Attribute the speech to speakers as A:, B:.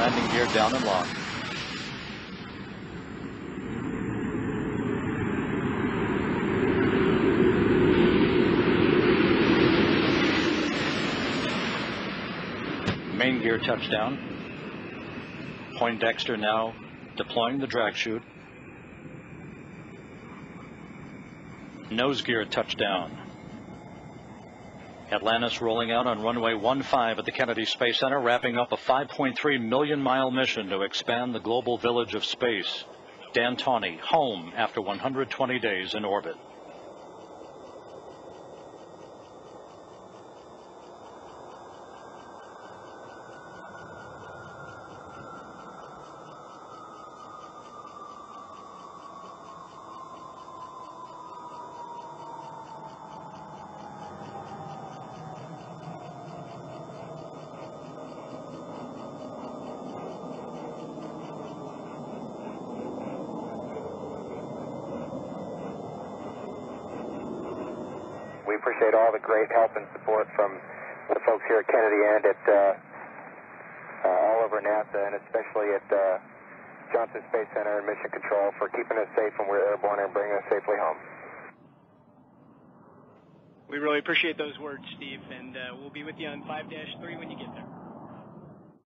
A: Landing gear down and locked. Main gear touchdown. Poindexter now deploying the drag chute. Nose gear touchdown. Atlantis rolling out on runway 15 at the Kennedy Space Center, wrapping up a 5.3 million mile mission to expand the global village of space. Dan Tani, home after 120 days in orbit.
B: Appreciate all the great help and support from the folks here at Kennedy and at uh, uh, all over NASA, and especially at uh, Johnson Space Center and Mission Control for keeping us safe when we're airborne and bringing us safely home.
C: We really appreciate those words, Steve, and uh, we'll be with you on 5-3 when you get there.